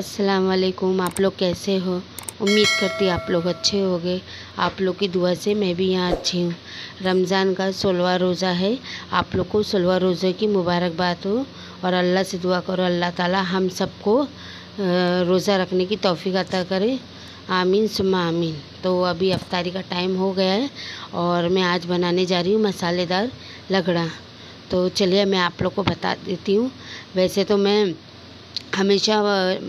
अस्सलाम वालेकुम आप लोग कैसे हो? उम्मीद करती आप लोग अच्छे होंगे। आप लोग की दुआ से मैं भी यहाँ अच्छी हूँ। रमज़ान का सोलवा रोज़ा है। आप लोग को सोलवा रोज़े की मुबारकबाद हो। और अल्लाह से दुआ करो, अल्लाह ताला हम सबको रोज़ा रखने की तौफीक अता करे। आमीन सुमा आमीन। तो अभी अफ्तारी का टाइम हो गया है और मैं आज बनाने जा रही हूँ मसालेदार लगड़ा तो चलिए मैं आप लोग को बता देती हूँ। वैसे तो मैं हमेशा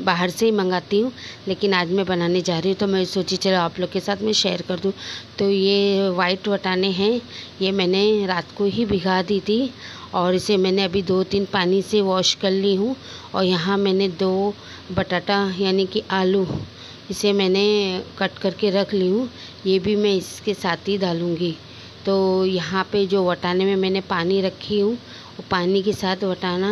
बाहर से ही मंगाती हूँ, लेकिन आज मैं बनाने जा रही हूँ तो मैं सोची चलो आप लोग के साथ मैं शेयर कर दूँ। तो ये वाइट वटाने हैं, ये मैंने रात को ही भिगा दी थी और इसे मैंने अभी दो तीन पानी से वॉश कर ली हूँ और यहाँ मैंने दो बटाटा यानी कि आलू, इसे मैंने कट करके रख ली हूँ, ये भी मैं इसके साथ ही डालूँगी। तो यहाँ पे जो वटाने में मैंने पानी रखी हूँ, वो पानी के साथ वटाना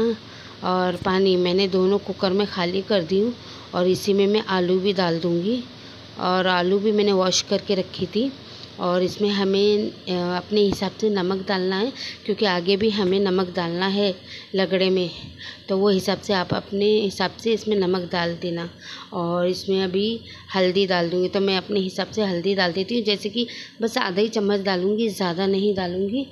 और पानी मैंने दोनों कुकर में खाली कर दी हूँ और इसी में मैं आलू भी डाल दूँगी। और आलू भी मैंने वॉश करके रखी थी और इसमें हमें अपने हिसाब से नमक डालना है क्योंकि आगे भी हमें नमक डालना है लगड़े में। तो वो हिसाब से आप अपने हिसाब से इसमें नमक डाल देना और इसमें अभी हल्दी डाल दूँगी। तो मैं अपने हिसाब से हल्दी डाल देती हूँ। जैसे कि बस आधा ही चम्मच डालूँगी, ज़्यादा नहीं डालूँगी।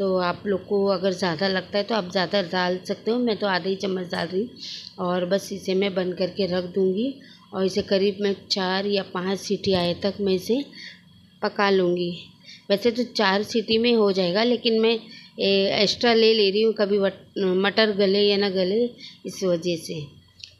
तो आप लोग को अगर ज़्यादा लगता है तो आप ज़्यादा डाल सकते हो। मैं तो आधा ही चम्मच डाल रही और बस इसे मैं बंद करके रख दूँगी और इसे करीब मैं चार या पाँच सीटी आए तक मैं इसे पका लूँगी। वैसे तो चार सीटी में हो जाएगा, लेकिन मैं एक्स्ट्रा ले ले रही हूँ कभी मटर गले या ना गले इस वजह से।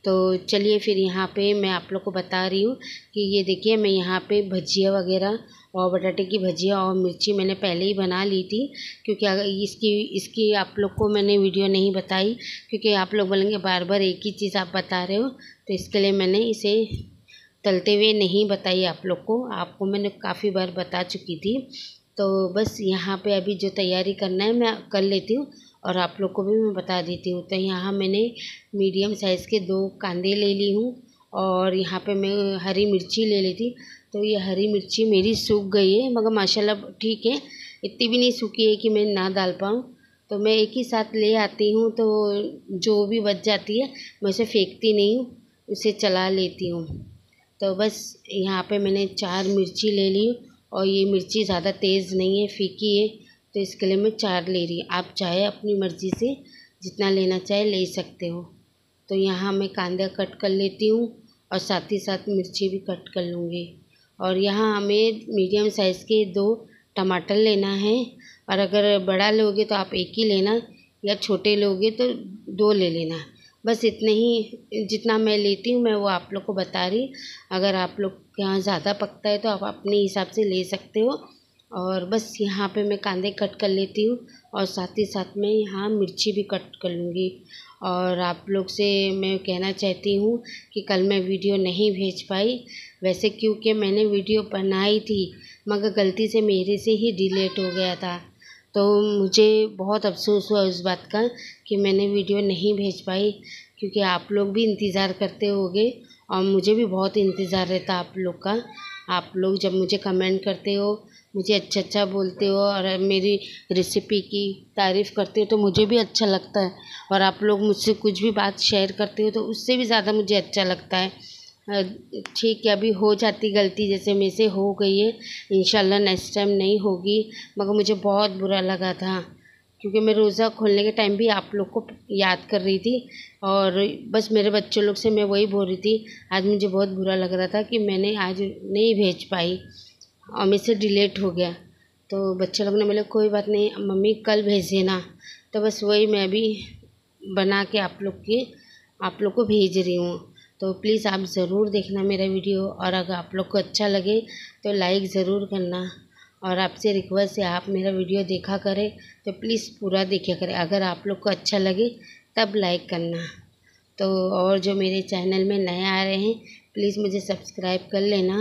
तो चलिए फिर यहाँ पे मैं आप लोग को बता रही हूँ कि ये देखिए मैं यहाँ पे भजिया वगैरह और बटाटे की भजिया और मिर्ची मैंने पहले ही बना ली थी, क्योंकि अगर इसकी इसकी आप लोग को मैंने वीडियो नहीं बताई, क्योंकि आप लोग बोलेंगे बार बार एक ही चीज़ आप बता रहे हो तो इसके लिए मैंने इसे तलते हुए नहीं बताई आप लोग को, आपको मैंने काफ़ी बार बता चुकी थी। तो बस यहाँ पे अभी जो तैयारी करना है मैं कर लेती हूँ, और आप लोग को भी मैं बता देती हूँ। तो यहाँ मैंने मीडियम साइज़ के दो कांदे ले ली हूँ, और यहाँ पे मैं हरी मिर्ची ले ली थी तो ये हरी मिर्ची मेरी सूख गई है, मगर माशाल्लाह ठीक है। इतनी भी नहीं सूखी है कि मैं ना डाल पाऊँ। तो मैं एक ही साथ ले आती हूँ तो जो भी बच जाती है, मैं उसे फेंकती नहीं हूँ, उसे चला लेती हूँ। तो बस यहाँ पे मैंने चार मिर्ची ले ली, और ये मिर्ची ज़्यादा तेज़ नहीं है, फीकी है तो इसके लिए मैं चार ले रही आप चाहे अपनी मर्ज़ी से जितना लेना चाहे ले सकते हो। तो यहाँ मैं कांदा कट कर लेती हूँ, और साथ ही साथ मिर्ची भी कट कर लूँगी। और यहाँ हमें मीडियम साइज़ के दो टमाटर लेना है। और अगर बड़ा लोगे तो आप एक ही लेना, या छोटे लोगे तो दो ले लेना। बस इतने ही, जितना मैं लेती हूँ, मैं वो आप लोग को बता रही अगर आप लोग के यहाँ ज़्यादा पकता है तो आप अपने हिसाब से ले सकते हो। और बस यहाँ पे मैं कांदे कट कर लेती हूँ और साथ ही साथ में यहाँ मिर्ची भी कट कर लूँगी। और आप लोग से मैं कहना चाहती हूँ कि कल मैं वीडियो नहीं भेज पाई। वैसे क्योंकि मैंने वीडियो बनाई थी, मगर गलती से मेरे से ही डिलेट हो गया था। तो मुझे बहुत अफसोस हुआ उस बात का कि मैंने वीडियो नहीं भेज पाई, क्योंकि आप लोग भी इंतज़ार करते होगे और मुझे भी बहुत इंतज़ार रहता आप लोग का। आप लोग जब मुझे कमेंट करते हो मुझे अच्छा अच्छा बोलते हो और मेरी रेसिपी की तारीफ़ करते हो तो मुझे भी अच्छा लगता है। और आप लोग मुझसे कुछ भी बात शेयर करते हो तो उससे भी ज़्यादा मुझे अच्छा लगता है। ठीक है, अभी हो जाती गलती जैसे मेरे से हो गई है। इंशाल्लाह नेक्स्ट टाइम नहीं होगी, मगर मुझे बहुत बुरा लगा था, क्योंकि मैं रोज़ा खोलने के टाइम भी आप लोग को याद कर रही थी। और बस मेरे बच्चों लोग से मैं वही बोल रही थी, आज मुझे बहुत बुरा लग रहा था कि मैंने आज नहीं भेज पाई। और मेरे से डिलेट हो गया। तो बच्चे लोग ने बोले, कोई बात नहीं, मम्मी कल भेज देना। तो बस वही मैं अभी बना के आप लोग के, आप लोग को भेज रही हूँ। तो प्लीज़ आप ज़रूर देखना मेरा वीडियो, और अगर आप लोग को अच्छा लगे तो लाइक ज़रूर करना। और आपसे रिक्वेस्ट है, आप मेरा वीडियो देखा करें तो प्लीज़ पूरा देखा करें। अगर आप लोग को अच्छा लगे, तब लाइक करना। तो और जो मेरे चैनल में नए आ रहे हैं, प्लीज़ मुझे सब्सक्राइब कर लेना।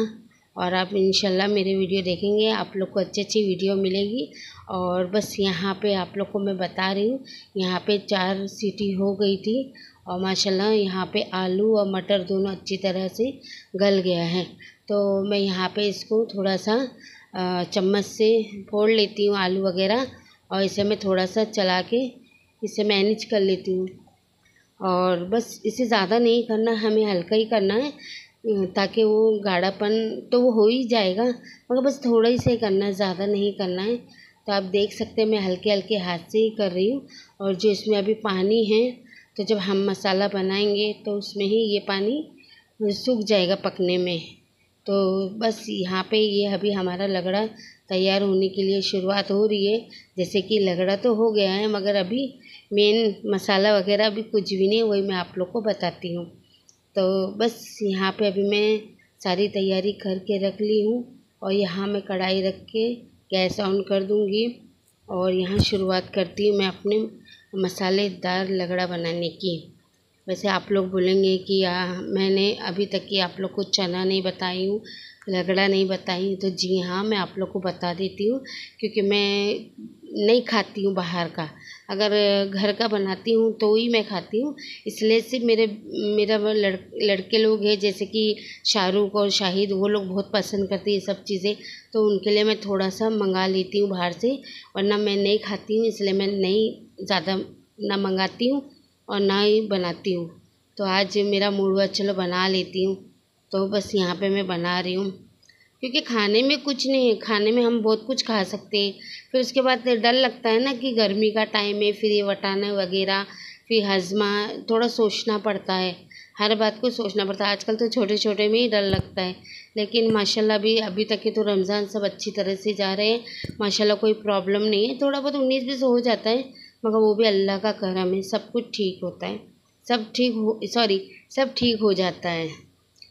और आप इंशाल्लाह मेरे वीडियो देखेंगे, आप लोग को अच्छी अच्छी वीडियो मिलेगी। और बस यहाँ पे आप लोग को मैं बता रही हूँ, यहाँ पे चार सीटी हो गई थी और माशाल्लाह यहाँ पे आलू और मटर दोनों अच्छी तरह से गल गया है। तो मैं यहाँ पे इसको थोड़ा सा चम्मच से फोड़ लेती हूँ आलू वगैरह और इसे मैं थोड़ा सा चला के इसे मैनेज कर लेती हूँ। और बस इसे ज़्यादा नहीं करना, हमें हल्का ही करना है। ताकि वो गाढ़ापन तो वो हो ही जाएगा, मगर बस थोड़ा ही से करना है, ज़्यादा नहीं करना है। तो आप देख सकते हैं, मैं हल्के हल्के हाथ से ही कर रही हूँ, और जो इसमें अभी पानी है तो जब हम मसाला बनाएँगे तो उसमें ही ये पानी सूख जाएगा पकने में। तो बस यहाँ पे ये अभी हमारा लगड़ा तैयार होने के लिए शुरुआत हो रही है। जैसे कि लगड़ा तो हो गया है, मगर अभी मेन मसाला वगैरह अभी कुछ भी नहीं वही मैं आप लोग को बताती हूँ। तो बस यहाँ पे अभी मैं सारी तैयारी करके रख ली हूँ और यहाँ मैं कढ़ाई रख के गैस ऑन कर दूँगी और यहाँ शुरुआत करती हूँ मैं अपने मसालेदार लगड़ा बनाने की। वैसे आप लोग बोलेंगे कि आ, मैंने अभी तक की आप लोग को चना नहीं बताई हूँ लगड़ा नहीं बताई तो जी हाँ मैं आप लोग को बता देती हूँ क्योंकि मैं नहीं खाती हूँ बाहर का। अगर घर का बनाती हूँ तो ही मैं खाती हूँ। इसलिए से मेरे, मेरा लड़, लड़के लोग हैं, जैसे कि शाहरुख और शाहिद, वो लोग बहुत पसंद करते हैं ये सब चीज़ें। तो उनके लिए मैं थोड़ा सा मंगा लेती हूँ बाहर से, वरना मैं नहीं खाती हूँ, इसलिए मैं नहीं, ज़्यादा ना मंगाती हूँ और ना ही बनाती हूँ। तो आज मेरा मूड हुआ, चलो बना लेती हूँ। तो बस यहाँ पे मैं बना रही हूँ। क्योंकि खाने में कुछ नहीं है, खाने में हम बहुत कुछ खा सकते हैं। फिर उसके बाद डर लगता है ना कि गर्मी का टाइम है, फिर ये वटाना वगैरह, फिर हजमा, थोड़ा सोचना पड़ता है। हर बात को सोचना पड़ता है। आजकल तो छोटे छोटे में ही डर लगता है। लेकिन माशाल्लाह भी अभी तक के तो रमज़ान सब अच्छी तरह से जा रहे हैं। माशाल्लाह कोई प्रॉब्लम नहीं है। थोड़ा बहुत उन्नीस बीस हो जाता है, मगर वो भी अल्लाह का करम है। सब कुछ ठीक होता है। सब ठीक हो सॉरी सब ठीक हो जाता है।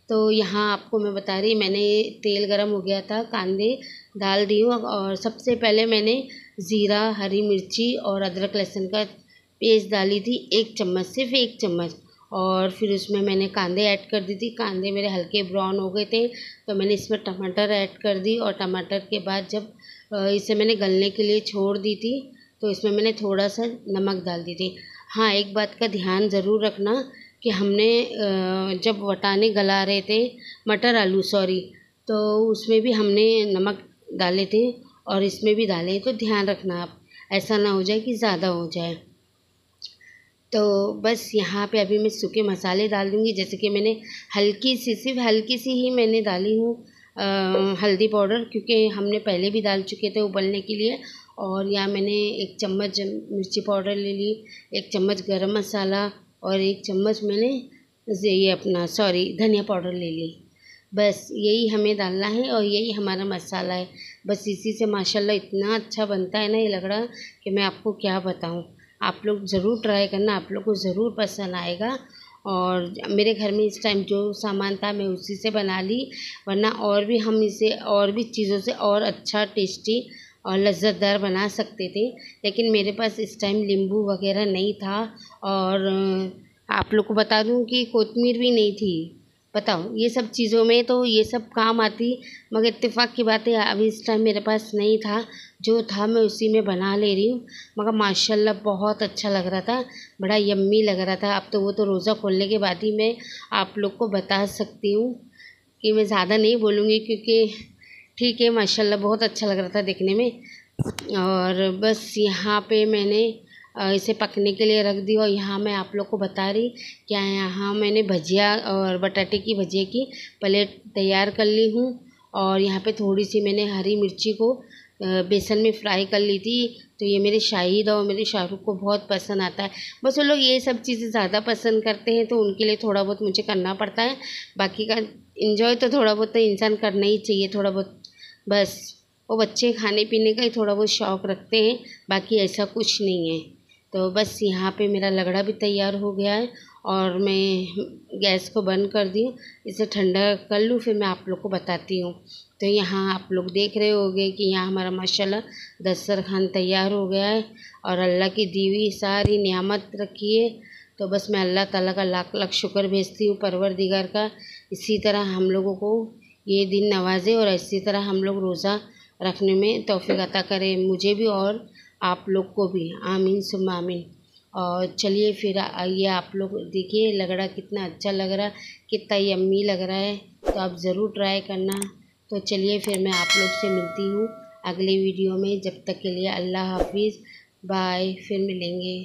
तो यहाँ आपको मैं बता रही, मैंने तेल गरम हो गया था, कांदे डाल दी हूँ। और सबसे पहले मैंने ज़ीरा, हरी मिर्ची और अदरक लहसुन का पेस्ट डाली थी, एक चम्मच, सिर्फ़ एक चम्मच। और फिर उसमें मैंने कांदे ऐड कर दी थी। कांदे मेरे हल्के ब्राउन हो गए थे तो मैंने इसमें टमाटर ऐड कर दी। और टमाटर के बाद जब इसे मैंने गलने के लिए छोड़ दी थी तो इसमें मैंने थोड़ा सा नमक डाल दी थी। हाँ एक बात का ध्यान ज़रूर रखना कि हमने जब वटाने गला रहे थे, मटर आलू सॉरी तो उसमें भी हमने नमक डाले थे और इसमें भी डाले तो ध्यान रखना आप, ऐसा ना हो जाए कि ज़्यादा हो जाए। तो बस यहाँ पे अभी मैं सूखे मसाले डाल दूँगी, जैसे कि मैंने हल्की सी, सिर्फ़ हल्की सी ही मैंने डाली हूँ हल्दी पाउडर, क्योंकि हमने पहले भी डाल चुके थे उबलने के लिए, और यहाँ मैंने एक चम्मच मिर्ची पाउडर ले ली, एक चम्मच गरम मसाला और एक चम्मच मैंने ये अपना सॉरी धनिया पाउडर ले ली। बस यही हमें डालना है और यही हमारा मसाला है। बस इसी से माशाल्लाह इतना अच्छा बनता है ना, ये लग रहा कि मैं आपको क्या बताऊँ। आप लोग ज़रूर ट्राई करना, आप लोग को ज़रूर पसंद आएगा। और मेरे घर में इस टाइम जो सामान था, मैं उसी से बना ली। वरना और भी हम इसे, और भी चीज़ों से और अच्छा टेस्टी और लज्जतदार बना सकते थे, लेकिन मेरे पास इस टाइम नींबू वगैरह नहीं था और आप लोग को बता दूँ कि कोतमीर भी नहीं थी। बताओ, ये सब चीज़ों में तो ये सब काम आती, मगर इत्तेफाक की बात है अभी इस टाइम मेरे पास नहीं था, जो था मैं उसी में बना ले रही हूँ। मगर माशाल्लाह बहुत अच्छा लग रहा था, बड़ा यम्मी लग रहा था। अब तो वो तो रोज़ा खोलने के बाद ही मैं आप लोग को बता सकती हूँ कि मैं ज़्यादा नहीं बोलूँगी, क्योंकि ठीक है, माशाल्लाह बहुत अच्छा लग रहा था देखने में। और बस यहाँ पे मैंने इसे पकने के लिए रख दी और यहाँ मैं आप लोग को बता रही क्या यहाँ मैंने भजिया और बटाटे की भजिया की प्लेट तैयार कर ली हूँ और यहाँ पे थोड़ी सी मैंने हरी मिर्ची को बेसन में फ्राई कर ली थी। तो ये मेरे शाहिद और मेरे शाहरुख को बहुत पसंद आता है। बस वो लोग ये सब चीज़ें ज़्यादा पसंद करते हैं तो उनके लिए थोड़ा बहुत मुझे करना पड़ता है। बाकी का इन्जॉय तो थोड़ा बहुत तो इंसान करना ही चाहिए, थोड़ा बहुत। बस, वो बच्चे खाने पीने का ही थोड़ा बहुत शौक़ रखते हैं, बाकी ऐसा कुछ नहीं है। तो बस यहाँ पे मेरा लगड़ा भी तैयार हो गया है और मैं गैस को बंद कर दी हूँ, इसे ठंडा कर लूँ, फिर मैं आप लोग को बताती हूँ। तो यहाँ आप लोग देख रहे होंगे कि यहाँ हमारा माशाल्लाह दस्तरखान तैयार हो गया है और अल्लाह की दी हुई सारी नियामत रखी है। तो बस मैं अल्लाह ताला का लाख लाख शुक्र भेजती हूँ परवर दिगार का इसी तरह हम लोगों को ये दिन नवाजे और इसी तरह हम लोग रोज़ा रखने में तोफ़ी अता करें। मुझे भी और आप लोग को भी। आमीन सुम आमीन। और चलिए फिर आइए आप लोग देखिए लगड़ा कितना अच्छा लग रहा, कितना यम्मी लग रहा है। तो आप ज़रूर ट्राई करना। तो चलिए फिर मैं आप लोग से मिलती हूँ अगले वीडियो में। जब तक के लिए अल्लाह हाफिज़। बाय। फिर मिलेंगे।